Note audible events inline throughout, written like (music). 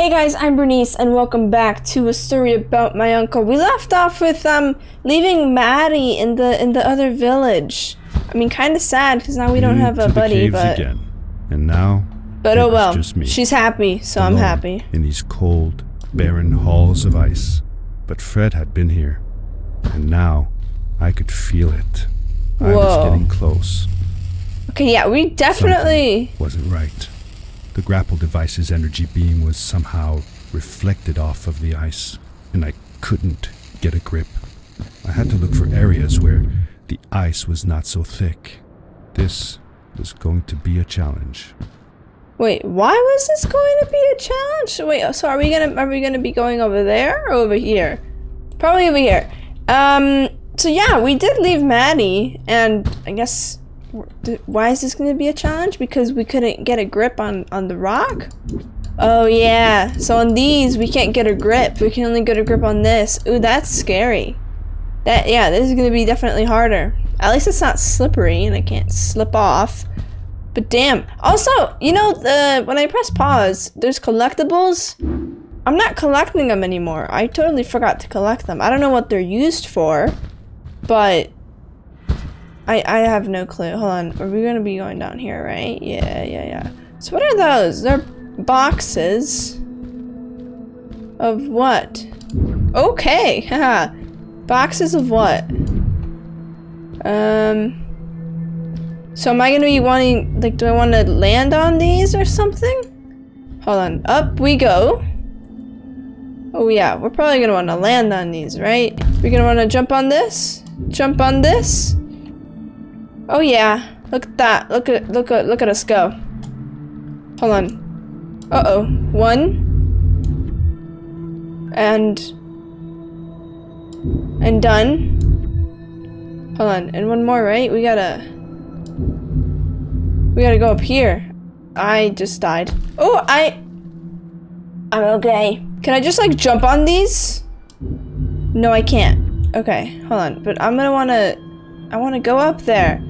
Hey guys, I'm Berenice and welcome back to a story about my uncle. We left off with um leaving Maddie in the in the other village. I mean, kind of sad because now we don't have a buddy, but again. And now, but oh well. just me, She's happy, so I'm happy. In these cold, barren halls of ice. But Fred had been here, and now I could feel it. I was getting close. Okay, yeah, we definitely. Wasn't right. The grapple device's energy beam was somehow reflected off of the ice, and I couldn't get a grip. I had to look for areas where the ice was not so thick. This was going to be a challenge. Wait, why was this going to be a challenge? Wait, so are we gonna are we gonna be going over there or over here? Probably over here. Um. So yeah, we did leave Maddie, and I guess why is this gonna be a challenge? Because we couldn't get a grip on on the rock. Oh yeah. So on these we can't get a grip. We can only get a grip on this. Ooh, that's scary. That yeah, this is gonna be definitely harder. At least it's not slippery and I can't slip off. But damn. Also, you know, the when I press pause, there's collectibles. I'm not collecting them anymore. I totally forgot to collect them. I don't know what they're used for, but I I have no clue. Hold on. Are we gonna be going down here, right? Yeah, yeah, yeah. So what are those? They're boxes of what? Okay. Boxes of what? Um. So am I gonna be wanting, like, do I want to land on these or something? Hold on, up we go. Oh yeah, we're probably gonna want to land on these, right? We're gonna want to jump on this, jump on this. Oh yeah, look at that. Look at look at look at us go. Hold on. Uh oh, one and and done. Hold on, and one more, right? We gotta. We gotta go up here. I just died. Oh, I. I'm okay. Can I just like jump on these? No, I can't. Okay, hold on. But I'm gonna wanna. I wanna go up there.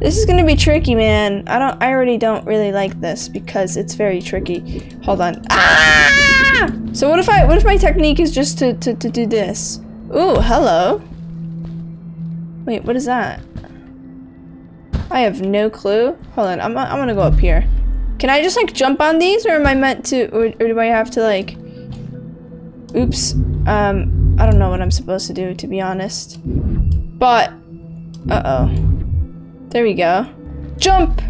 This is gonna be tricky, man. I don't. I already don't really like this because it's very tricky. Hold on. Ah! So what if I? What if my technique is just to to, to do this? Ooh, hello. Wait, what is that? I have no clue. Hold on, I'm, I'm gonna go up here. Can I just like jump on these or am I meant to, or, or do I have to like, oops. Um, I don't know what I'm supposed to do to be honest. But, uh-oh. There we go. Jump!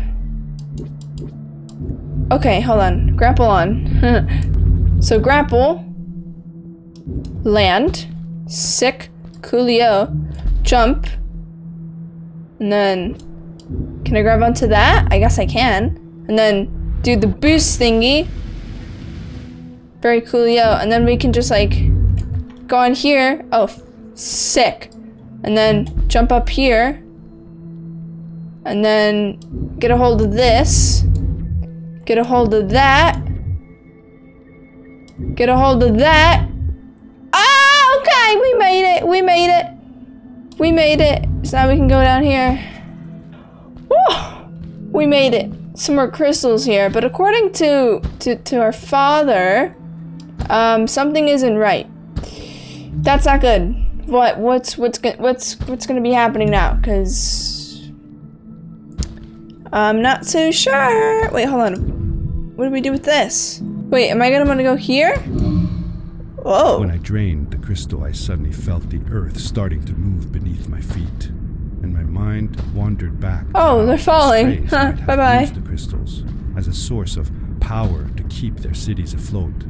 Okay, hold on. Grapple on. (laughs) so grapple. Land. Sick. Coolio. Jump. And then can I grab onto that? I guess I can. And then do the boost thingy. Very coolio. And then we can just like go on here. Oh, sick. And then jump up here. And then get a hold of this. Get a hold of that. Get a hold of that. Ah, okay, we made it. We made it. We made it. So now we can go down here. Woo! We made it. Some more crystals here, but according to to, to our father, um, something isn't right. That's not good. What what's what's what's what's gonna be happening now? Cause I'm not so sure. Wait, hold on. What do we do with this? Wait, am I gonna want to go here? Whoa. When I drained the crystal, I suddenly felt the earth starting to move beneath my feet, and my mind wandered back. Oh, they're falling. Huh, bye-bye. used the crystals as a source of power to keep their cities afloat.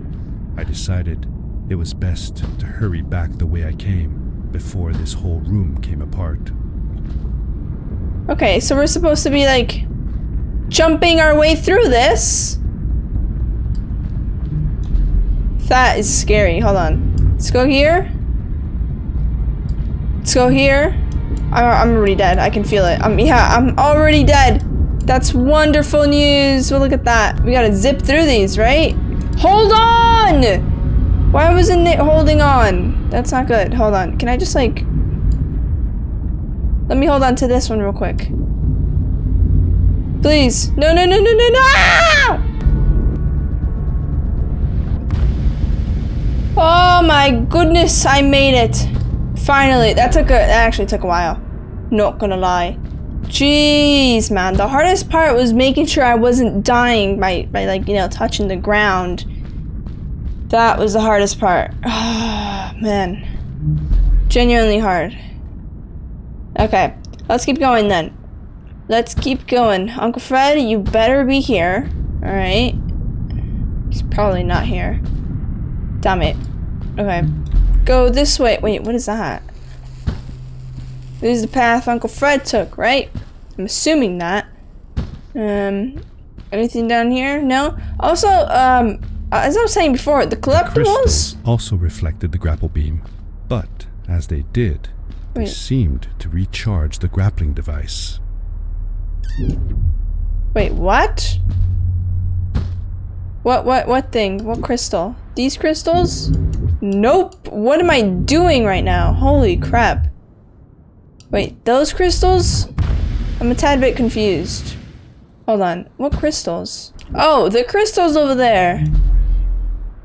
I decided it was best to hurry back the way I came before this whole room came apart. Okay, so we're supposed to be like jumping our way through this. That is scary. Hold on. Let's go here. Let's go here. I I'm already dead. I can feel it. I'm yeah. I'm already dead. That's wonderful news. Well, look at that. We gotta zip through these, right? Hold on. Why wasn't it holding on? That's not good. Hold on. Can I just like? Let me hold on to this one real quick. Please. No, no, no, no, no, no! Ah! Oh my goodness, I made it. Finally, that took a, that actually took a while. Not gonna lie. Jeez, man. The hardest part was making sure I wasn't dying by, by like, you know, touching the ground. That was the hardest part. Oh, (sighs) man. Genuinely hard. Okay, let's keep going then. Let's keep going. Uncle Fred, you better be here. Alright. He's probably not here. Damn it. Okay. Go this way. Wait, what is that? This is the path Uncle Fred took, right? I'm assuming that. Um, anything down here? No? Also, um, as I was saying before, the collectibles... Crystals also reflected the grapple beam, but as they did, they seemed to recharge the grappling device. Wait, what? What, what, what thing? What crystal? These crystals? Nope. What am I doing right now? Holy crap. Wait, those crystals? I'm a tad bit confused. Hold on. What crystals? Oh, the crystals over there.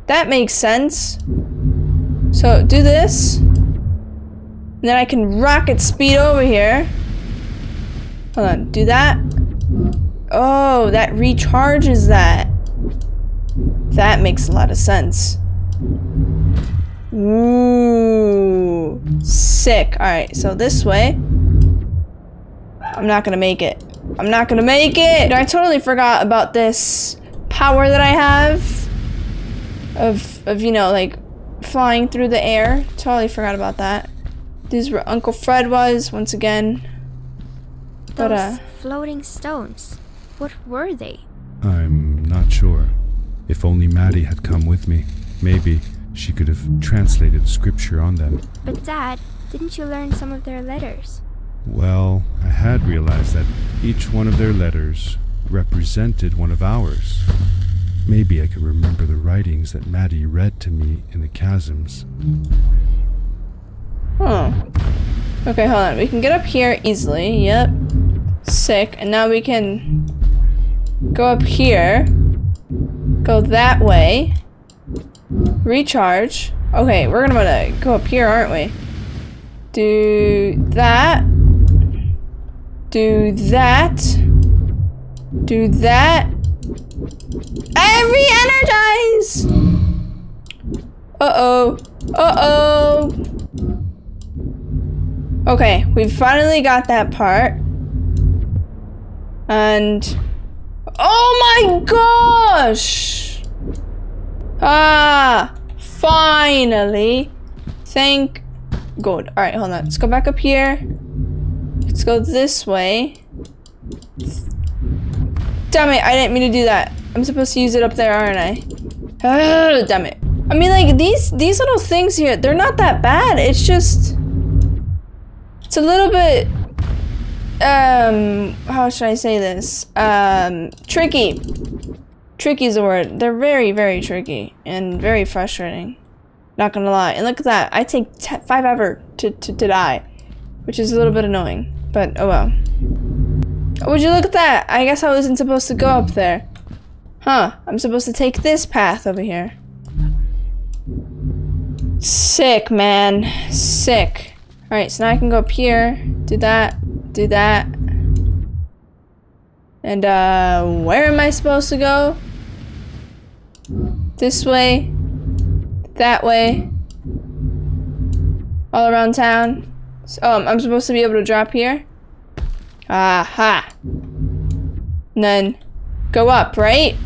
That makes sense. So, do this. And then I can rocket speed over here. Hold on. Do that. Oh, that recharges that. That makes a lot of sense. Ooh. Sick. Alright, so this way. I'm not gonna make it. I'm not gonna make it! I totally forgot about this power that I have. Of, of you know, like, flying through the air. Totally forgot about that. This is where Uncle Fred was, once again. But, Those uh... floating stones. What were they? I'm not sure. If only Maddie had come with me, maybe she could have translated scripture on them. But Dad, didn't you learn some of their letters? Well, I had realized that each one of their letters represented one of ours. Maybe I could remember the writings that Maddie read to me in the chasms. Huh. Okay, hold on. We can get up here easily. Yep. Sick. And now we can go up here. Go that way. Recharge. Okay, we're gonna go up here, aren't we? Do that. Do that. Do that. And re-energize! Uh-oh. Uh-oh. Okay, we finally got that part. And... Oh my gosh! Ah! Finally! Thank God. Alright, hold on. Let's go back up here. Let's go this way. Damn it, I didn't mean to do that. I'm supposed to use it up there, aren't I? Oh, damn it. I mean, like, these, these little things here, they're not that bad. It's just... It's a little bit... Um, how should I say this? Um, tricky. Tricky is the word. They're very, very tricky and very frustrating. Not gonna lie. And look at that. I take five ever to, to, to die. Which is a little bit annoying. But, oh well. Would you look at that? I guess I wasn't supposed to go up there. Huh. I'm supposed to take this path over here. Sick, man. Sick. Alright, so now I can go up here. Do that. Do that. And, uh, where am I supposed to go? This way. That way. All around town. So, oh, I'm supposed to be able to drop here? Aha. And then go up, right?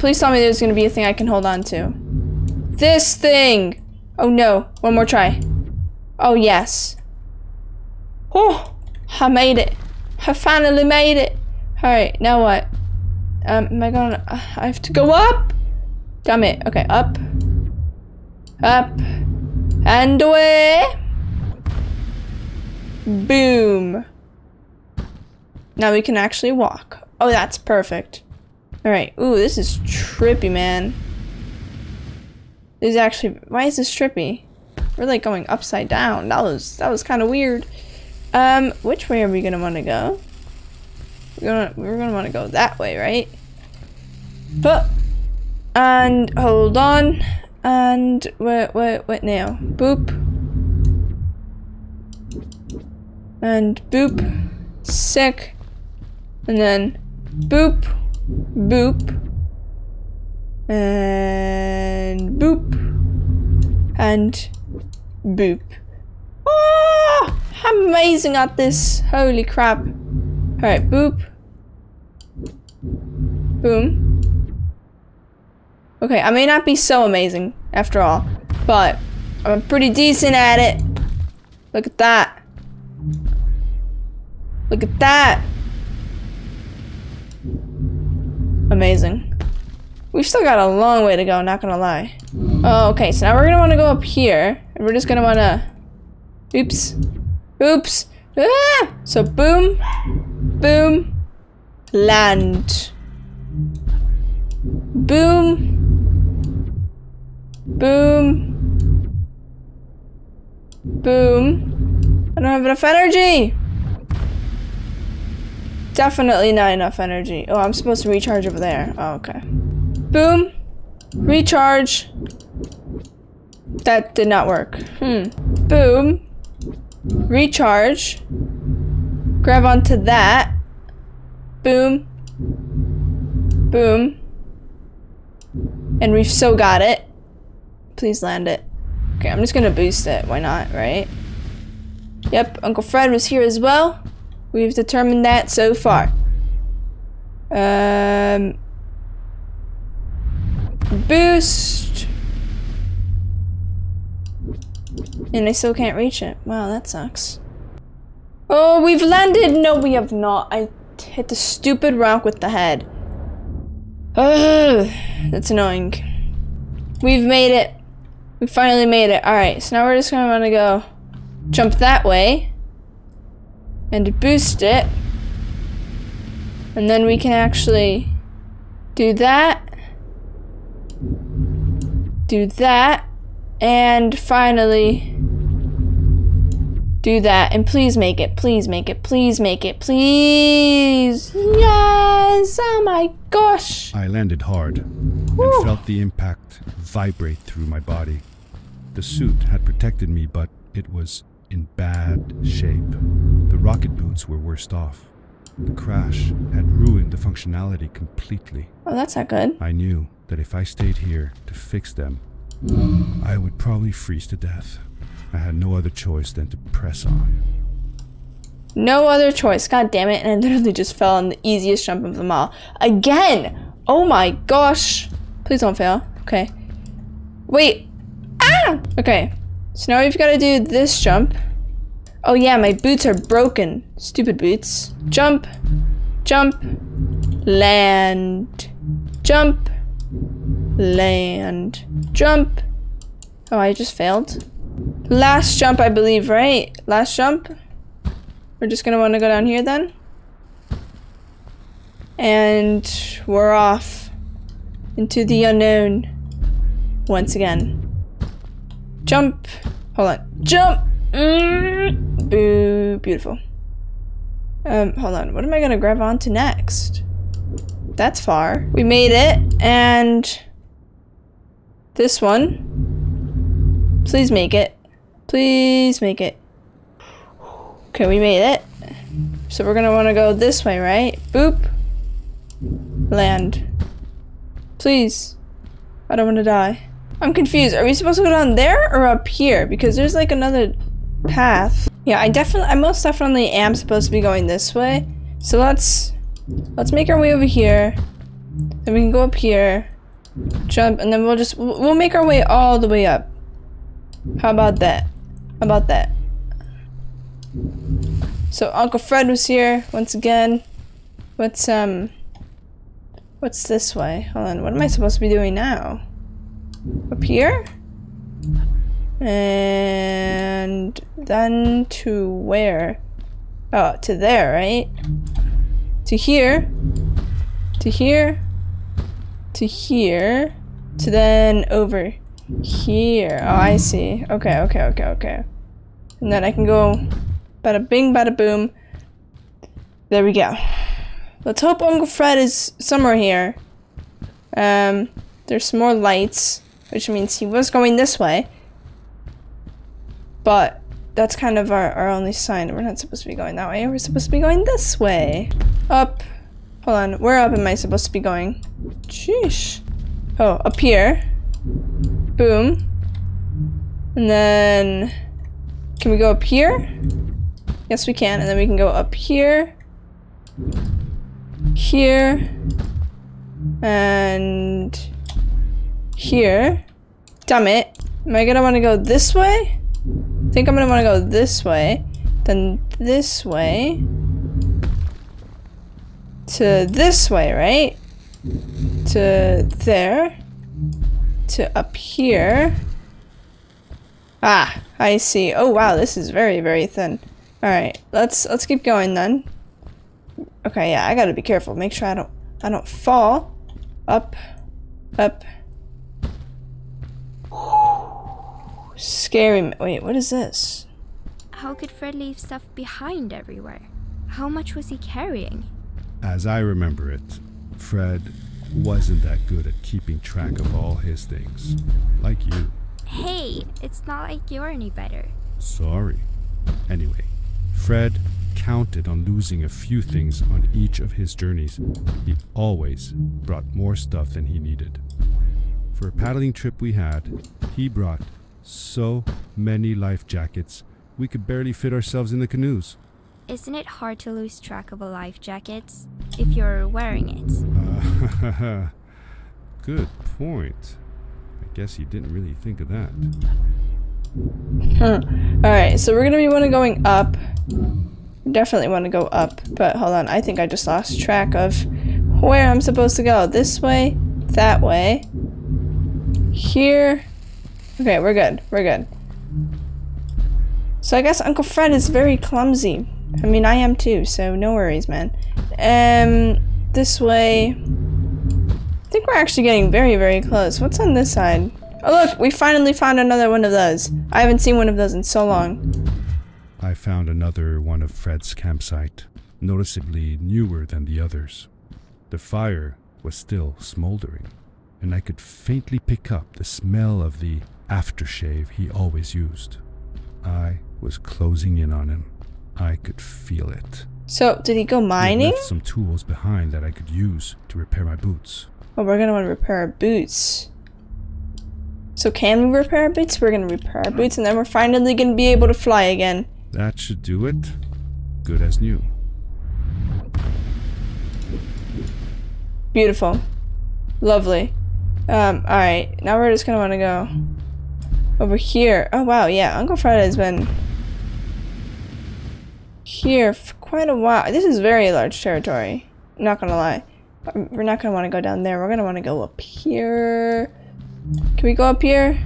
Please tell me there's gonna be a thing I can hold on to. This thing! Oh no, one more try. Oh yes. Oh, I made it. I finally made it. Alright, now what? Um, am I gonna, I have to go up? Damn it, okay, up. Up. And away. Boom. Now we can actually walk. Oh, that's perfect. Alright, ooh, this is trippy, man. This is actually, why is this trippy? We're like going upside down. That was, that was kind of weird. Um, which way are we gonna want to go? We're gonna, we're gonna want to go that way, right? But, and hold on. And what what what now? Boop. And boop. Sick. And then boop. Boop. And boop. And boop. Oh, I'm amazing at this. Holy crap. Alright, boop. Boom. Okay, I may not be so amazing, after all, but I'm pretty decent at it. Look at that. Look at that. Amazing. We've still got a long way to go, not gonna lie. Oh, okay, so now we're gonna wanna go up here, and we're just gonna wanna... Oops. Oops. Ah! So boom, boom, land. Boom. Boom. Boom. I don't have enough energy. Definitely not enough energy. Oh, I'm supposed to recharge over there. Oh, okay. Boom. Recharge. That did not work. Hmm. Boom. Recharge. Grab onto that. Boom. Boom. And we've so got it. Please land it. Okay, I'm just gonna boost it. Why not, right? Yep, Uncle Fred was here as well. We've determined that so far. Um, boost. And I still can't reach it. Wow, that sucks. Oh, we've landed! No, we have not. I hit the stupid rock with the head. Ugh, that's annoying. We've made it. We finally made it. Alright, so now we're just gonna wanna go jump that way. And boost it. And then we can actually do that. Do that. And finally do that. And please make it. Please make it. Please make it. Please. Yes. Oh my gosh. I landed hard Whew. and felt the impact vibrate through my body. The suit had protected me, but it was in bad shape. The rocket boots were worst off. The crash had ruined the functionality completely. Oh, that's not good. I knew that if I stayed here to fix them, I would probably freeze to death. I had no other choice than to press on. No other choice. God damn it. And I literally just fell on the easiest jump of them all. Again! Oh my gosh. Please don't fail. Okay. Wait. Ah! Okay. So now we've got to do this jump. Oh yeah, my boots are broken. Stupid boots. Jump. Jump. Land. Jump. Land. Jump. Oh, I just failed. Last jump, I believe, right? Last jump? We're just gonna want to go down here then. And we're off into the unknown once again. Jump. Hold on. Jump. Mm. Boo. Beautiful. Um, hold on. What am I gonna grab onto next? That's far. We made it, and this one. Please make it. Please make it. Okay, we made it. So we're gonna wanna go this way, right? Boop. Land. Please. I don't wanna die. I'm confused. Are we supposed to go down there or up here? Because there's like another path. Yeah, I definitely, I most definitely am supposed to be going this way. So let's, let's make our way over here. Then we can go up here, jump, and then we'll just, we'll we'll make our way all the way up. How about that? How about that? So Uncle Fred was here once again. What's um what's this way? Hold on, what am I supposed to be doing now? Up here? And then to where? Oh, to there, right? To here. To here. To here. To then over here. Oh, I see. Okay, okay, okay, okay. And then I can go bada bing, bada boom. There we go. Let's hope Uncle Fred is somewhere here. Um, there's more lights. which means he was going this way. But that's kind of our, our only sign. We're not supposed to be going that way. We're supposed to be going this way. Up. Hold on. Where up am I supposed to be going? Sheesh. Oh, up here. Boom. And then... Can we go up here? Yes, we can. And then we can go up here. Here. And... Here. Damn it. Am I gonna want to go this way? I think I'm gonna want to go this way. Then this way. To this way, right? To there. To up here. Ah, I see. Oh wow, this is very, very thin. Alright, let's let's keep going then. Okay, yeah, I gotta be careful. Make sure I don't I don't fall. Up. Up. Scary. Wait, what is this? How could Fred leave stuff behind everywhere? How much was he carrying? As I remember it, Fred wasn't that good at keeping track of all his things. Like you. Hey, it's not like you're any better. Sorry. Anyway, Fred counted on losing a few things on each of his journeys. He always brought more stuff than he needed. For a paddling trip we had, he brought so many life jackets, we could barely fit ourselves in the canoes. Isn't it hard to lose track of a life jacket if you're wearing it? Uh, (laughs) good point. I guess he didn't really think of that. Huh. Alright, so we're gonna be one going up. Definitely want to go up, but hold on, I think I just lost track of where I'm supposed to go. This way, that way, here. Okay, we're good, we're good. So I guess Uncle Fred is very clumsy. I mean, I am too, so no worries, man. Um, this way. I think we're actually getting very, very close. What's on this side? Oh look, we finally found another one of those. I haven't seen one of those in so long. I found another one of Fred's campsite, noticeably newer than the others. The fire was still smoldering, and I could faintly pick up the smell of the aftershave he always used. I was closing in on him. I could feel it. So, did he go He mining? left some tools behind that I could use to repair my boots. Oh, we're gonna want to repair our boots. So can we repair our boots? We're gonna repair our boots and then we're finally gonna be able to fly again. That should do it. Good as new. Beautiful. Lovely. Um, alright. Now we're just gonna wanna go over here. Oh wow, yeah, Uncle Fred has been here for quite a while. This is very large territory. Not gonna lie. We're not gonna wanna go down there. We're gonna wanna go up here. Can we go up here?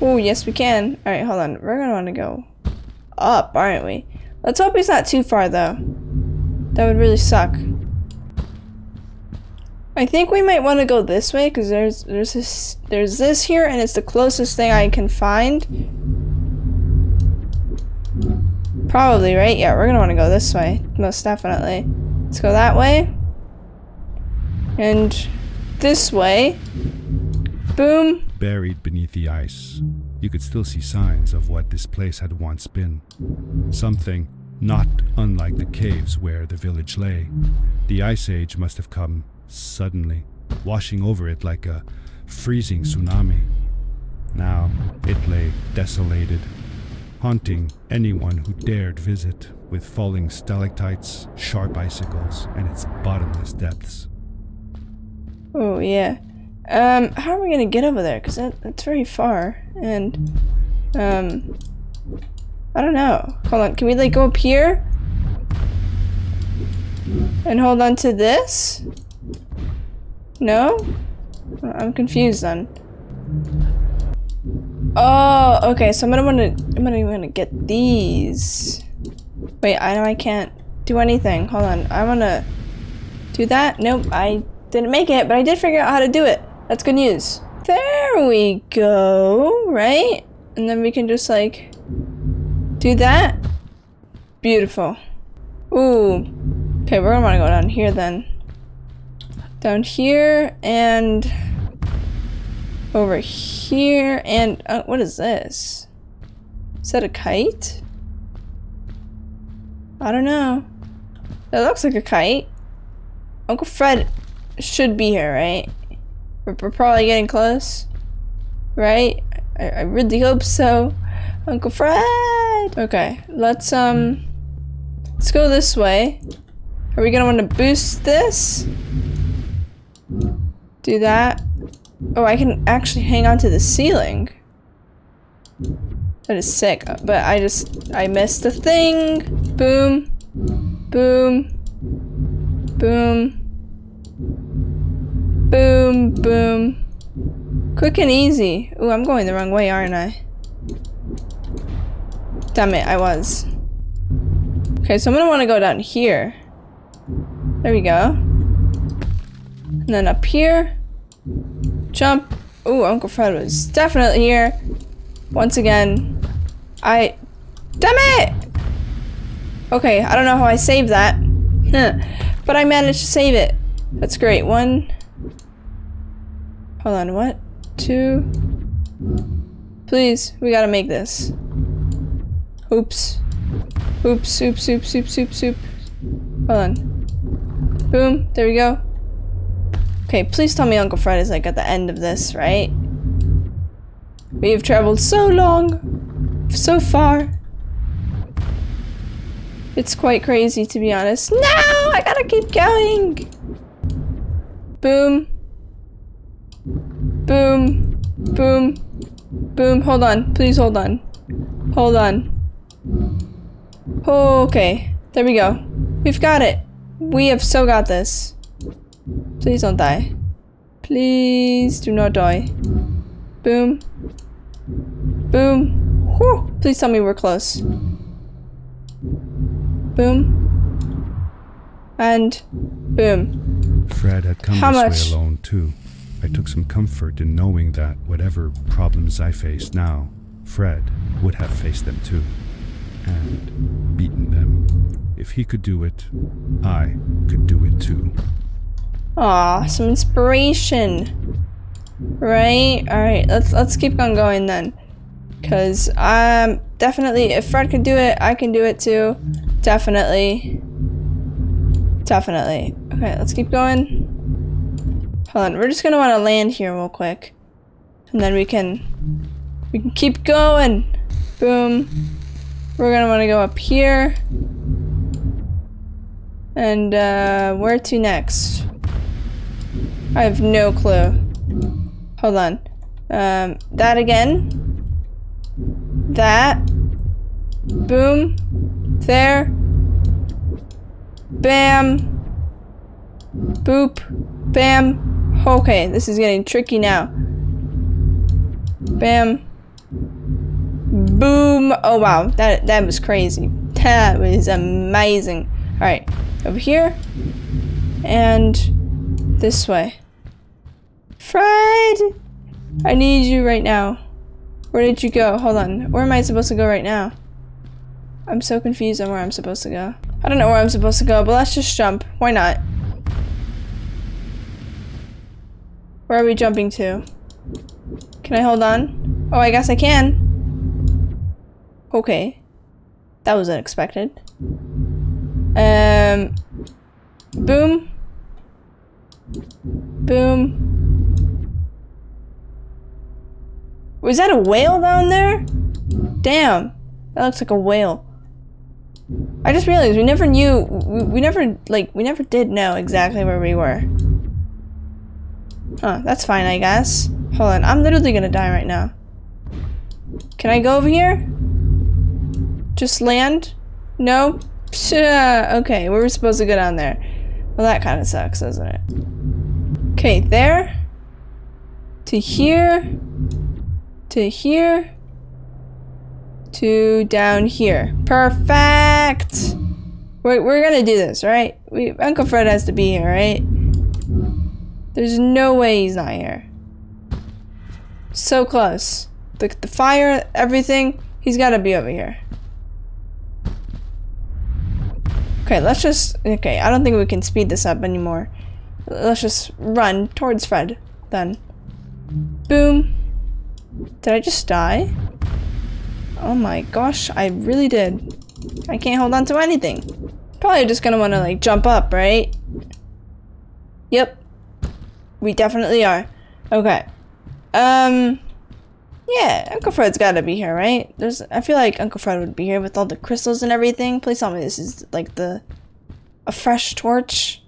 Oh, yes we can. Alright, hold on. We're gonna wanna go up, aren't we? Let's hope he's not too far though. That would really suck. I think we might want to go this way because there's there's this there's this here and it's the closest thing I can find. Probably right. Yeah, we're gonna want to go this way most definitely. Let's go that way and this way. Boom. Buried beneath the ice, you could still see signs of what this place had once been. Something not unlike the caves where the village lay. The ice age must have come suddenly, washing over it like a freezing tsunami. Now it lay desolated, haunting anyone who dared visit with falling stalactites, sharp icicles, and its bottomless depths. Oh yeah. Um, how are we gonna get over there? Cause that, that's very far, and um, I don't know. Hold on, can we like go up here and hold on to this? No, I'm confused then. Oh, okay. So I'm gonna wanna I'm gonna wanna get these. Wait, I know I can't do anything. Hold on, I wanna do that. Nope, I didn't make it, but I did figure out how to do it. That's good news. There we go, right? And then we can just like do that. Beautiful. Ooh. Okay, we're gonna wanna go down here then. Down here and over here, and uh, what is this? Is that a kite? I don't know. That looks like a kite. Uncle Fred should be here, right? We're, we're probably getting close, right? I, I really hope so. Uncle Fred! Okay, let's, um, let's go this way. Are we gonna want to boost this? Do that. Oh, I can actually hang on to the ceiling. That is sick, but I just, I missed the thing. Boom. Boom. Boom. Boom, boom. Quick and easy. Ooh, I'm going the wrong way, aren't I? Damn it, I was. Okay, so I'm gonna want to go down here. There we go. And then up here. Jump. Ooh, Uncle Fred was definitely here. Once again. I... Damn it! Okay, I don't know how I saved that. (laughs) but I managed to save it. That's great. One. Hold on, what? Two. Please, we gotta make this. Oops. Oops, oops, oops, oops, oops, oops. Hold on. Boom, there we go. Okay, please tell me Uncle Fred is like at the end of this, right? We have traveled so long, so far. It's quite crazy to be honest. No, I gotta keep going. Boom. Boom. Boom. Boom. Hold on. Please hold on. Hold on. Okay. There we go. We've got it. We have so got this. Please don't die. Please do not die. Boom. Boom. Whew. Please tell me we're close. Boom. And boom. Fred had come How this much? way alone, too. I took some comfort in knowing that whatever problems I face now, Fred would have faced them too. And beaten them. If he could do it, I could do it too. Aw, some inspiration. Right? Alright, let's let's keep on going then. Cause I'm definitely if Fred can do it, I can do it too. Definitely. Definitely. Okay, let's keep going. Hold on, we're just gonna wanna land here real quick. And then we can we can keep going. Boom. We're gonna wanna go up here. And uh where to next? I have no clue. Hold on. Um, that again. That. Boom. There. Bam. Boop. Bam. Okay, this is getting tricky now. Bam. Boom. Oh wow, that that was crazy. That was amazing. All right, over here, and this way. Fred! I need you right now. Where did you go? Hold on. Where am I supposed to go right now? I'm so confused on where I'm supposed to go. I don't know where I'm supposed to go, but let's just jump. Why not? Where are we jumping to? Can I hold on? Oh, I guess I can. Okay. That was unexpected. Um. Boom. Boom. Was that a whale down there? Damn. That looks like a whale. I just realized we never knew, we, we never, like, we never did know exactly where we were. Huh, that's fine, I guess. Hold on, I'm literally gonna die right now. Can I go over here? Just land? No? Psha, (laughs) okay, we were supposed to go down there. Well, that kind of sucks, doesn't it? Okay, there. To here. To here. To down here. Perfect! We're, we're gonna do this, right? We, Uncle Fred has to be here, right? There's no way he's not here. So close. The, the fire, everything, he's gotta be over here. Okay, let's just... Okay, I don't think we can speed this up anymore. Let's just run towards Fred, then. Boom. Did I just die? Oh my gosh, I really did. I can't hold on to anything. Probably just gonna wanna like jump up, right? Yep. We definitely are. Okay. Um Yeah, Uncle Fred's gotta be here, right? There's I feel like Uncle Fred would be here with all the crystals and everything. Please tell me this is like the a fresh torch.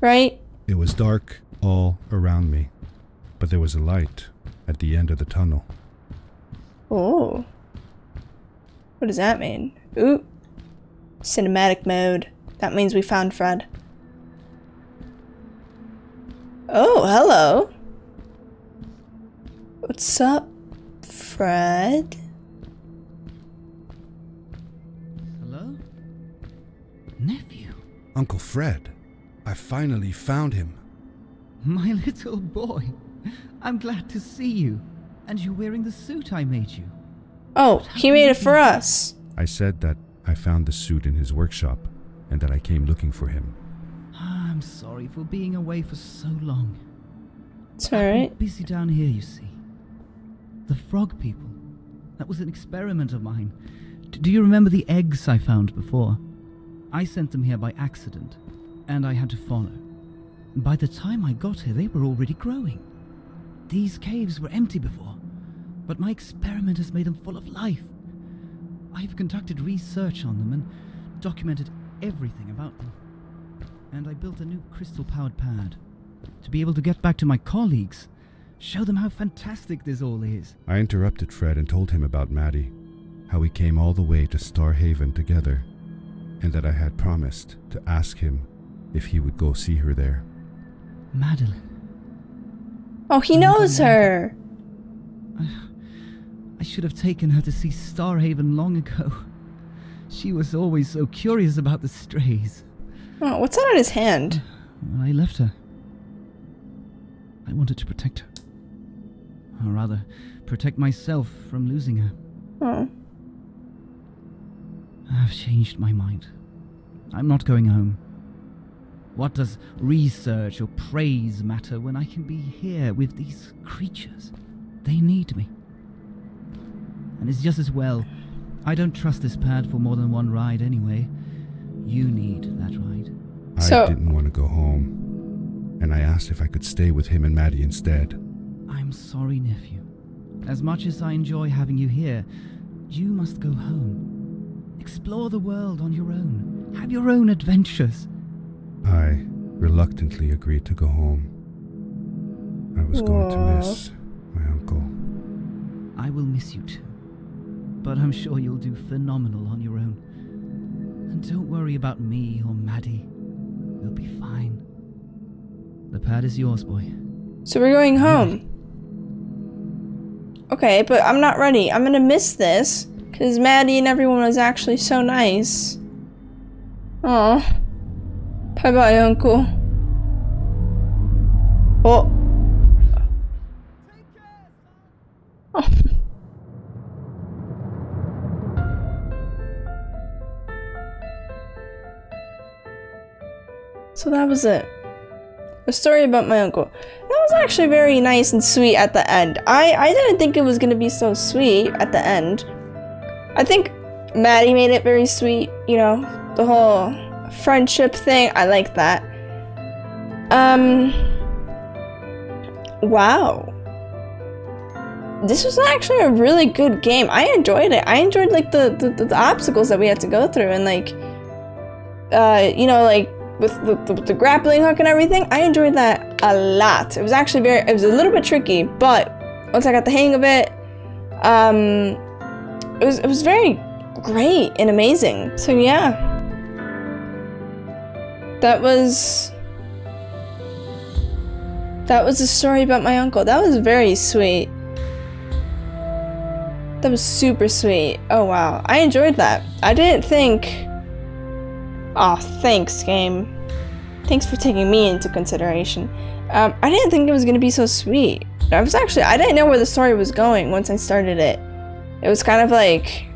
Right? It was dark all around me, but there was a light at the end of the tunnel. Oh. What does that mean? Ooh. Cinematic mode. That means we found Fred. Oh, hello. What's up, Fred? Hello? Nephew? Uncle Fred, I finally found him. My little boy. I'm glad to see you. And you're wearing the suit I made you. Oh, he made it for us. I said that I found the suit in his workshop and that I came looking for him. I'm sorry for being away for so long. It's alright. busy down here, you see. The frog people. That was an experiment of mine. D- do you remember the eggs I found before? I sent them here by accident, and I had to follow. By the time I got here, they were already growing. These caves were empty before, but my experiment has made them full of life. I've conducted research on them and documented everything about them. And I built a new crystal powered pad to be able to get back to my colleagues, show them how fantastic this all is. I interrupted Fred and told him about Maddie, how we came all the way to Starhaven together, and that I had promised to ask him if he would go see her there. Madeline. Oh, he knows her. I should have taken her to see Starhaven long ago. She was always so curious about the strays. Oh, what's that on his hand? Well, I left her. I wanted to protect her. Or rather, protect myself from losing her. Oh. I've changed my mind. I'm not going home. What does research or praise matter when I can be here with these creatures? They need me. And it's just as well. I don't trust this pad for more than one ride anyway. You need that ride. I So- didn't want to go home, and I asked if I could stay with him and Maddie instead. I'm sorry, nephew. As much as I enjoy having you here, you must go home. Explore the world on your own. Have your own adventures. I reluctantly agreed to go home. I was going to miss my uncle. I will miss you too. But I'm sure you'll do phenomenal on your own. And don't worry about me or Maddie. We'll be fine. The pad is yours, boy. So we're going home. Okay, but I'm not ready. I'm gonna miss this. Because Maddie and everyone was actually so nice. Oh. Bye bye, Uncle. Oh. Oh. So that was it. A story about my uncle. That was actually very nice and sweet at the end. I, I didn't think it was gonna be so sweet at the end. I think Maddie made it very sweet, you know, the whole friendship thing. I like that. Um Wow. This was actually a really good game. I enjoyed it. I enjoyed like the, the, the obstacles that we had to go through and like uh you know like with the, the, the grappling hook and everything, I enjoyed that a lot. It was actually very, it was a little bit tricky, but once I got the hang of it, um, it was, it was very great and amazing. So yeah, that was, that was a story about my uncle. That was very sweet. That was super sweet. Oh wow, I enjoyed that. I didn't think Aw, thanks, game. Thanks for taking me into consideration. Um, I didn't think it was gonna be so sweet. I was actually, I didn't know where the story was going once I started it. It was kind of like.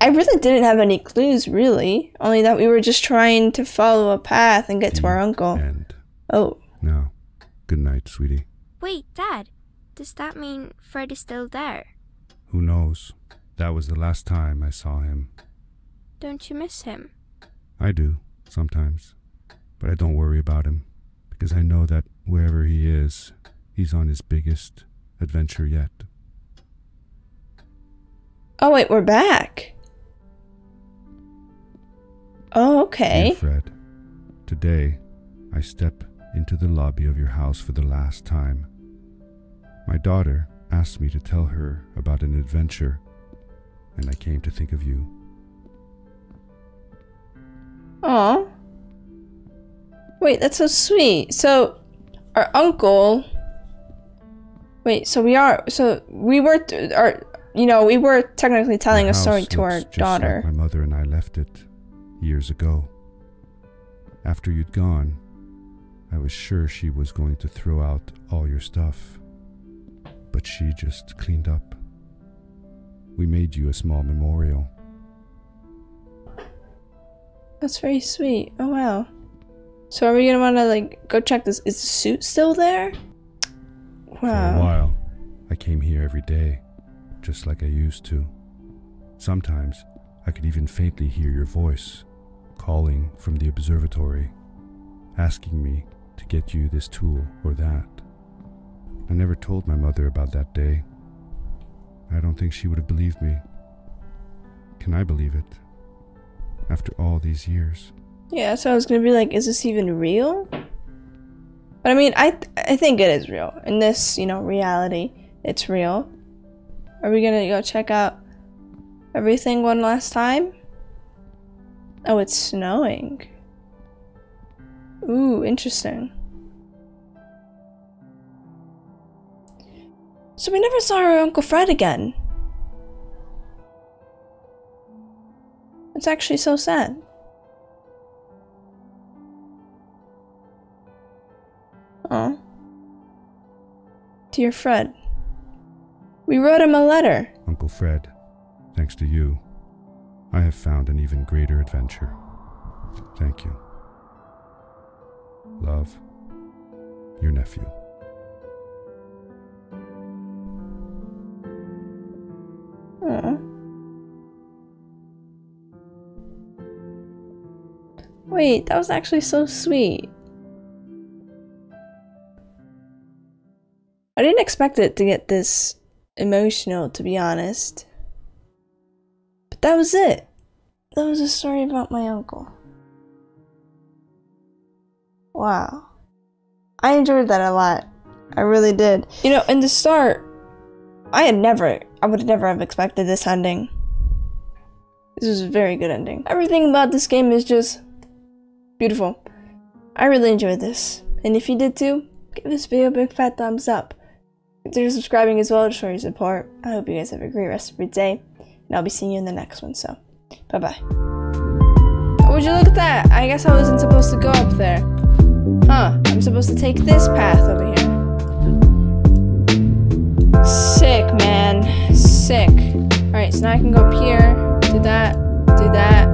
I really didn't have any clues, really. Only that we were just trying to follow a path and get to our uncle. And Oh. now, good night, sweetie. Wait, Dad. Does that mean Fred is still there? Who knows? That was the last time I saw him. Don't you miss him? I do, sometimes. But I don't worry about him, because I know that wherever he is, he's on his biggest adventure yet. Oh wait, we're back. Oh, okay. Dear Fred, today I step into the lobby of your house for the last time. My daughter asked me to tell her about an adventure, and I came to think of you. Oh. Wait, that's so sweet. So, our uncle. Wait, so we are. So we were. Our, you know, we were technically telling a story to our daughter. Like my mother and I left it years ago. After you'd gone, I was sure she was going to throw out all your stuff, but she just cleaned up. We made you a small memorial. That's very sweet. Oh wow. So are we gonna wanna like go check this? Is the suit still there? Wow. For a while, I came here every day, just like I used to. Sometimes I could even faintly hear your voice calling from the observatory, asking me to get you this tool or that. I never told my mother about that day. I don't think she would have believed me. Can I believe it? After all these years. Yeah, so I was gonna be like, is this even real? But I mean, I th- I think it is real. In this, you know, reality, it's real. Are we gonna go check out everything one last time? Oh, it's snowing. Ooh, interesting. So we never saw our Uncle Fred again. It's actually so sad. Oh. Dear Fred, we wrote him a letter. Uncle Fred, thanks to you, I have found an even greater adventure. Thank you. Love, your nephew. Aw. Wait, that was actually so sweet. I didn't expect it to get this emotional, to be honest. That was it. That was a story about my uncle. Wow. I enjoyed that a lot. I really did. You know, in the start, I had never, I would never have expected this ending. This was a very good ending. Everything about this game is just beautiful. I really enjoyed this. And if you did too, give this video a big fat thumbs up. Consider subscribing as well to show your support. I hope you guys have a great rest of your day. And I'll be seeing you in the next one, so bye bye. Would you look at that? I guess I wasn't supposed to go up there. Huh, I'm supposed to take this path over here. Sick, man. Sick. Alright, so now I can go up here, do that, do that,